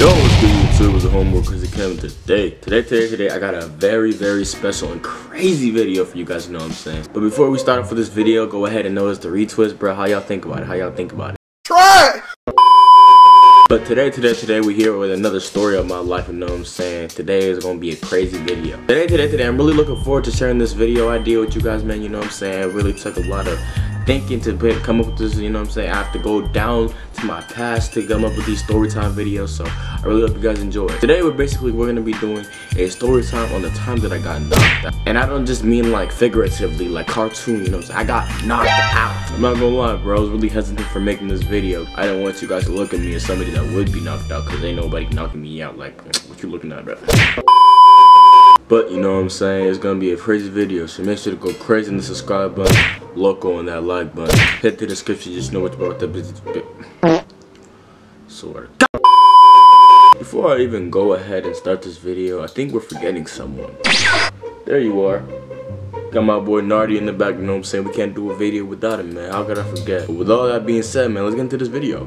Yo, what's good YouTube? It's a homework Crazy Kevin today. Today, today, today, I got a very, very special and crazy video for you guys, you know what I'm saying? But before we start off with this video, go ahead and notice the retwist, bro. How y'all think about it? How y'all think about it? Try! But today, today, today, we're here with another story of my life, you know what I'm saying? Today is gonna be a crazy video. Today, today, today, I'm really looking forward to sharing this video idea with you guys, man, you know what I'm saying? It really took a lot of thinking to come up with this, you know what I'm saying? I have to go down to my past to come up with these story time videos, so I really hope you guys enjoy. Today, we're basically, we're gonna be doing a story time on the time that I got knocked out. And I don't just mean like figuratively, like cartoon, you know what I'm saying? I got knocked out. I'm not gonna lie, bro, I was really hesitant for making this video. I didn't want you guys to look at me as somebody that would be knocked out, because ain't nobody knocking me out, like, what you looking at, bro? But you know what I'm saying? It's gonna be a crazy video, so make sure to go crazy in the subscribe button, loco on that like button. Hit the description, just know what about the business. Sort Before I even go ahead and start this video, I think we're forgetting someone. There you are. Got my boy Nardi in the back, you know what I'm saying? We can't do a video without him, man. How could I forget? But with all that being said, man, let's get into this video.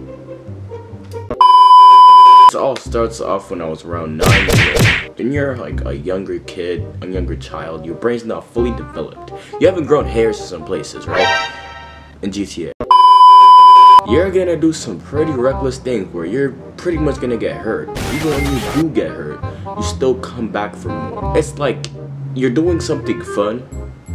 All starts off when I was around 9 years old. When you're like a younger kid, a younger child, your brain's not fully developed. You haven't grown hairs in some places, right? In GTA. You're gonna do some pretty reckless things where you're pretty much gonna get hurt. Even when you do get hurt, you still come back for more. It's like you're doing something fun,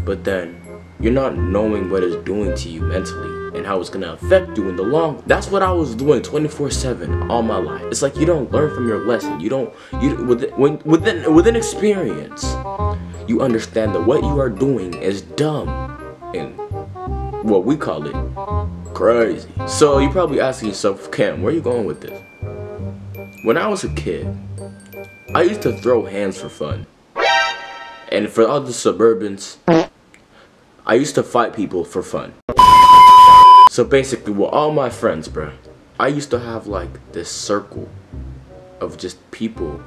but then you're not knowing what it's doing to you mentally and how it's gonna affect you in the long that's what i was doing 24 7 all my life. It's like you don't learn from your lesson. You don't you within within within experience you understand that what you are doing is dumb and what we call it crazy. So you're probably asking yourself cam where are you going with this? When i was a kid i used to throw hands for fun. And for all the suburbans i used to fight people for fun so basically, with all my friends, bro, I used to have like this circle of just people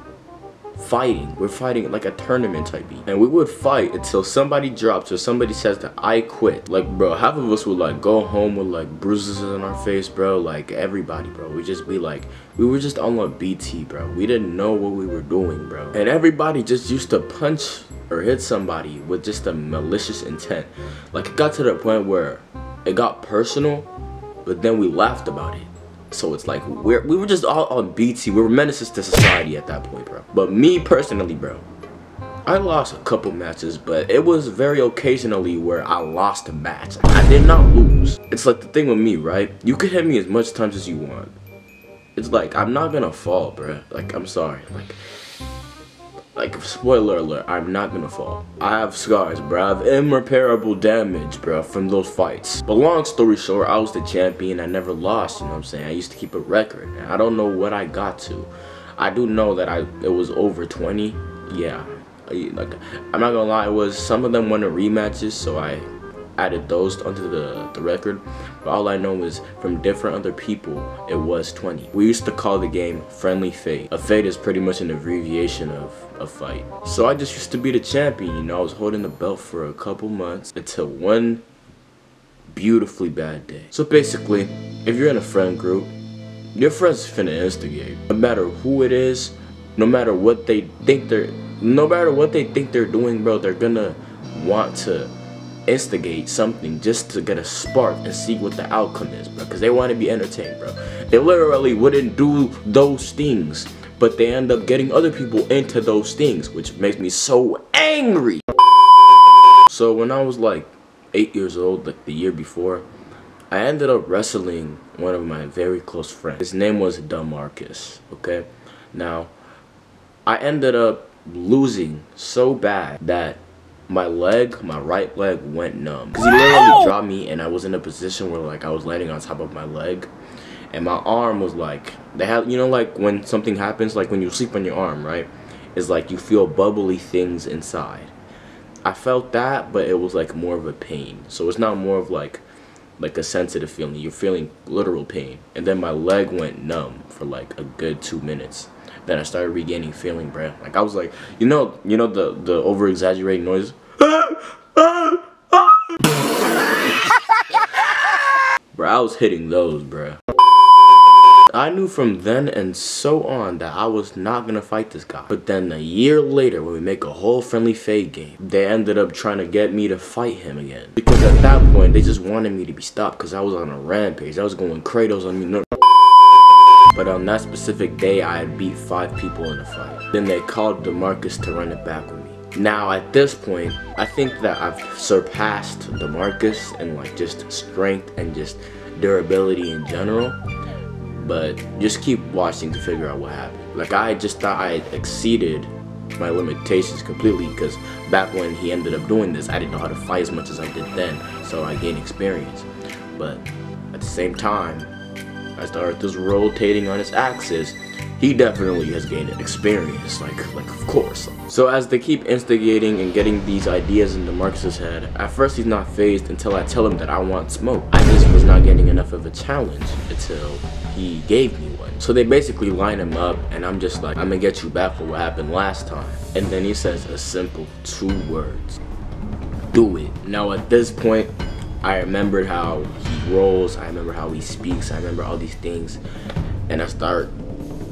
fighting. We're fighting like a tournament type beat. And we would fight until somebody drops or somebody says that I quit. Like, bro, half of us would like go home with like bruises on our face, bro. Like everybody, bro. We just be like, we were just on a BT, bro. We didn't know what we were doing, bro. And everybody just used to punch or hit somebody with just a malicious intent. Like it got to the point where it got personal, but then we laughed about it. So it's like we're we were just all on BT. We were menaces to society at that point, bro. But me personally, bro, I lost a couple matches, but it was very occasionally where I lost a match. I did not lose. It's like the thing with me, right? You can hit me as much times as you want. It's like I'm not gonna fall, bro. Like I'm sorry. Like like, spoiler alert, I'm not gonna fall. I have scars, bro. I have irreparable damage, bro, from those fights. But long story short, I was the champion. I never lost, you know what I'm saying? I used to keep a record. And I don't know what I got to. I do know that I it was over 20. Yeah. Like, I'm not gonna lie, it was some of them went to rematches, so I added those onto the, the record. But all I know is from different other people, it was 20. We used to call the game Friendly Fade. A fade is pretty much an abbreviation of a fight. So I just used to be the champion, you know, I was holding the belt for a couple months until one beautifully bad day. So basically, if you're in a friend group, your friends finna instigate. No matter who it is, no matter what they think they're, no matter what they think they're doing, bro, they're gonna want to instigate something just to get a spark and see what the outcome is, bro. Because they want to be entertained, bro. They literally wouldn't do those things, but they end up getting other people into those things, which makes me so angry. So when I was like eight years old, like the year before, I ended up wrestling one of my very close friends. His name was Demarcus, okay? Now, I ended up losing so bad that my leg, my right leg went numb. Because he literally dropped me and I was in a position where like I was landing on top of my leg. And my arm was like, they have, you know like when something happens, like when you sleep on your arm, right? It's like you feel bubbly things inside. I felt that, but it was like more of a pain. So it's not more of like, like a sensitive feeling. You're feeling literal pain. And then my leg went numb for like a good two minutes. Then I started regaining feeling, bro. Like I was like, you know, you know the the over exaggerating noise bro, I was hitting those, bro. I knew from then and so on that I was not gonna fight this guy. But then a year later, when we make a whole friendly fade game, they ended up trying to get me to fight him again. Because at that point, they just wanted me to be stopped because I was on a rampage. I was going Kratos on me. But on that specific day, I had beat five people in a fight. Then they called DeMarcus to run it back with. Now at this point, I think that I've surpassed DeMarcus in like just strength and just durability in general. But just keep watching to figure out what happened. Like I just thought I exceeded my limitations completely because back when he ended up doing this, I didn't know how to fight as much as I did then. So I gained experience. But at the same time, as the earth is rotating on its axis, he definitely has gained experience, like, like of course. So as they keep instigating and getting these ideas into Marcus's head, at first he's not phased until I tell him that I want smoke. I just was not getting enough of a challenge until he gave me one. So they basically line him up and I'm just like, I'm gonna get you back for what happened last time. And then he says a simple two words. Do it. Now at this point, I remembered how he rolls, I remember how he speaks, I remember all these things. And I start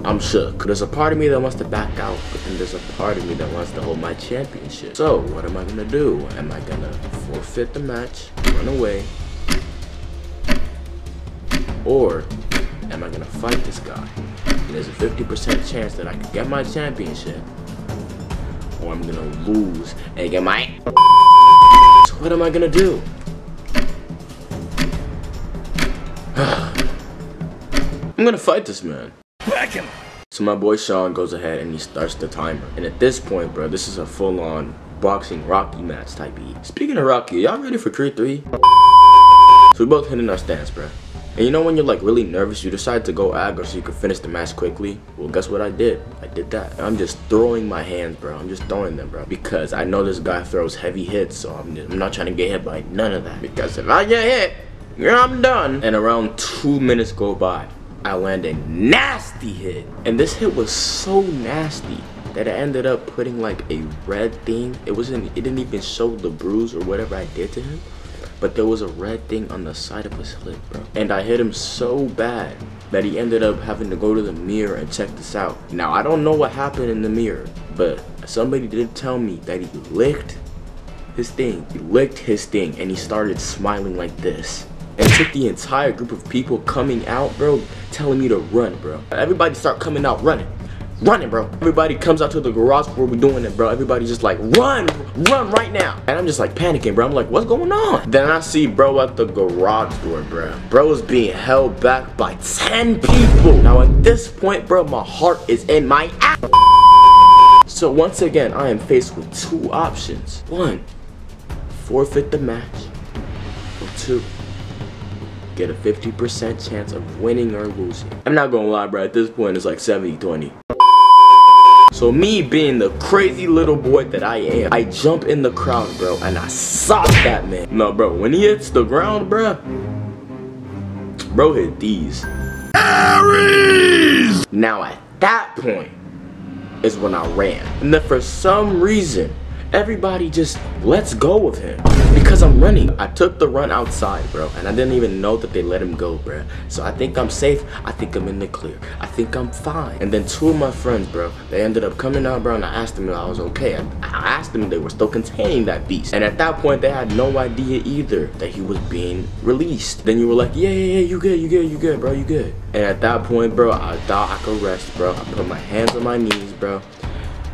I'm shook. There's a part of me that wants to back out, but then there's a part of me that wants to hold my championship. So, what am I gonna do? Am I gonna forfeit the match, run away, or am I gonna fight this guy? And there's a 50% chance that I can get my championship, or I'm gonna lose and get my. So, what am I gonna do? I'm gonna fight this man. So my boy Sean goes ahead and he starts the timer. And at this point, bro, this is a full-on boxing Rocky match type E. Speaking of Rocky, y'all ready for Creed 3? So we both hit in our stance, bro. And you know when you're like really nervous, you decide to go aggro so you can finish the match quickly? Well, guess what I did? I did that. I'm just throwing my hands, bro. I'm just throwing them, bro. Because I know this guy throws heavy hits, so I'm, just, I'm not trying to get hit by none of that. Because if I get hit, I'm done. And around two minutes go by. I landed a nasty hit. And this hit was so nasty that I ended up putting like a red thing. It wasn't, it didn't even show the bruise or whatever I did to him. But there was a red thing on the side of his lip, bro. And I hit him so bad that he ended up having to go to the mirror and check this out. Now, I don't know what happened in the mirror, but somebody did tell me that he licked his thing. He licked his thing and he started smiling like this and took the entire group of people coming out, bro, telling me to run, bro. Everybody start coming out running. Running, bro. Everybody comes out to the garage where we're doing it, bro. Everybody just like, run, run right now. And I'm just like panicking, bro. I'm like, what's going on? Then I see bro at the garage door, bro. Bro is being held back by 10 people. Now at this point, bro, my heart is in my ass. So once again, I am faced with two options. One, forfeit the match. Or two, get a 50% chance of winning or losing. I'm not gonna lie, bro, at this point it's like 70-20. So me being the crazy little boy that I am, I jump in the crowd, bro, and I sock that man. No, bro, when he hits the ground, bro, bro hit these. Aries! Now at that point is when I ran. And then for some reason, everybody just lets go of him because I'm running. I took the run outside, bro, and I didn't even know that they let him go, bro. So I think I'm safe. I think I'm in the clear. I think I'm fine. And then two of my friends, bro, they ended up coming out, bro, and I asked them if I was okay. I, asked them if they were still containing that beast. And at that point, they had no idea either that he was being released. Then you were like, yeah, yeah, yeah, you good, you good, you good, bro, you good. And at that point, bro, I thought I could rest, bro. I put my hands on my knees, bro.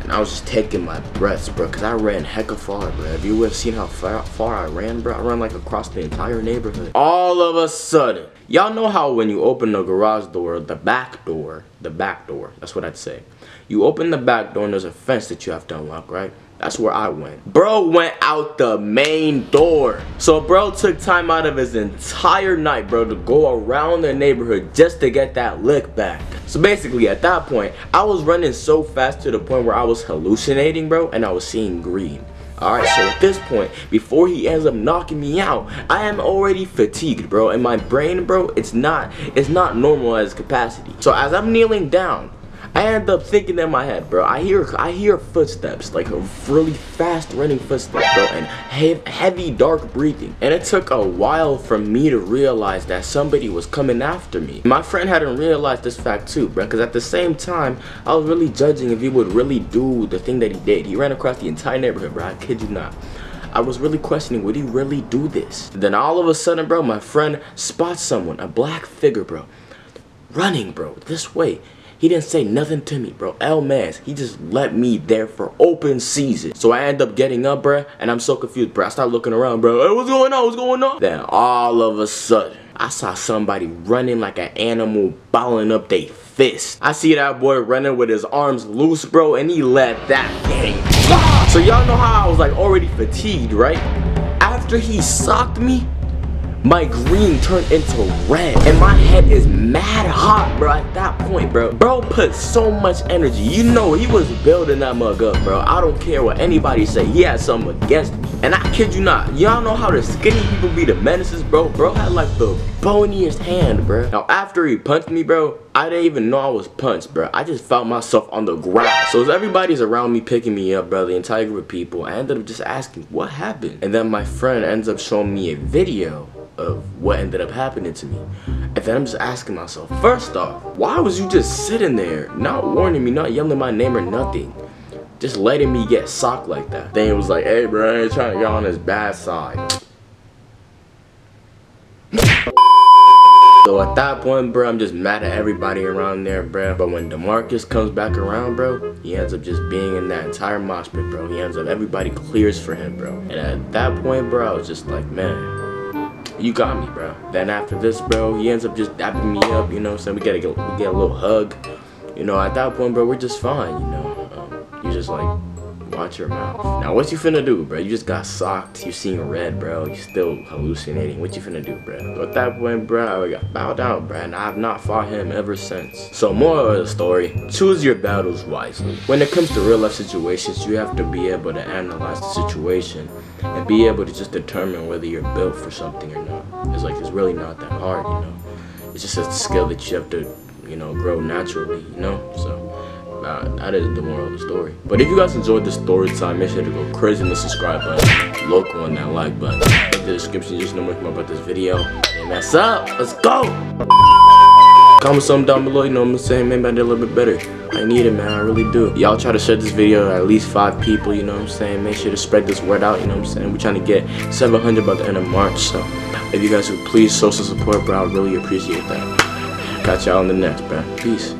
And I was just taking my breaths, bro, because I ran hecka far, bro. Have you ever seen how far, far I ran, bro? I ran like across the entire neighborhood. All of a sudden, y'all know how when you open the garage door, the back door, the back door, that's what I'd say. You open the back door and there's a fence that you have to unlock, right? That's where I went. Bro went out the main door. So bro took time out of his entire night, bro, to go around the neighborhood just to get that lick back. So basically at that point, I was running so fast to the point where I was hallucinating, bro, and I was seeing green. Alright, so at this point, before he ends up knocking me out, I am already fatigued, bro. And my brain, bro, it's not it's not normal as capacity. So as I'm kneeling down, I end up thinking in my head, bro. I hear I hear footsteps, like a really fast running footsteps, bro, and he heavy dark breathing. And it took a while for me to realize that somebody was coming after me. My friend hadn't realized this fact too, bro, because at the same time, I was really judging if he would really do the thing that he did. He ran across the entire neighborhood, bro. I kid you not. I was really questioning, would he really do this? Then all of a sudden, bro, my friend spots someone, a black figure, bro, running, bro, this way. He didn't say nothing to me, bro. L Mans, he just let me there for open season. So I end up getting up, bro, and I'm so confused, bro. I start looking around, bro. Hey, what's going on? What's going on? Then all of a sudden, I saw somebody running like an animal, balling up their fist. I see that boy running with his arms loose, bro, and he let that thing. So y'all know how I was like already fatigued, right? After he socked me, my green turned into red and my head is mad hot bro at that point bro. Bro put so much energy. You know he was building that mug up bro. I don't care what anybody say. He had something against me. And i kid you not y'all know how the skinny people be the menaces bro? Bro had like the boniest hand bro. Now after he punched me bro I didn't even know I was punched, bro. I just felt myself on the ground. So as everybody's around me picking me up, bro, the entire group of people, I ended up just asking, what happened? And then my friend ends up showing me a video of what ended up happening to me. And then I'm just asking myself, first off, why was you just sitting there, not warning me, not yelling my name or nothing? Just letting me get socked like that. Then it was like, hey bro, I ain't trying to get on his bad side. So at that point, bro, I'm just mad at everybody around there, bro. But when DeMarcus comes back around, bro, he ends up just being in that entire mosh pit, bro. He ends up, everybody clears for him, bro. And at that point, bro, I was just like, man, you got me, bro. Then after this, bro, he ends up just dapping me up, you know saying? We get a, we get a little hug. You know, at that point, bro, we're just fine, you know? Um, you just like, watch your mouth. Now, what you finna do, bro? You just got socked. You seeing red, bro. You still hallucinating. What you finna do, bro? At that point, bro, I got bowed out, bro. And I have not fought him ever since. So, more of the story, choose your battles wisely. When it comes to real life situations, you have to be able to analyze the situation and be able to just determine whether you're built for something or not. It's like, it's really not that hard, you know? It's just a skill that you have to, you know, grow naturally, you know? So, that is the moral of the story. But if you guys enjoyed this story time, make sure to go crazy on the subscribe button, local on that like button. In the description, just know more about this video. And that's up. Let's go. Comment something down below, you know what I'm saying? Maybe I did a little bit better. I need it, man. I really do. Y'all try to share this video at least five people, you know what I'm saying? Make sure to spread this word out, you know what I'm saying? We're trying to get 700 by the end of March, so if you guys would please social support, bro, I really appreciate that. Catch y'all in the next, bro. Peace.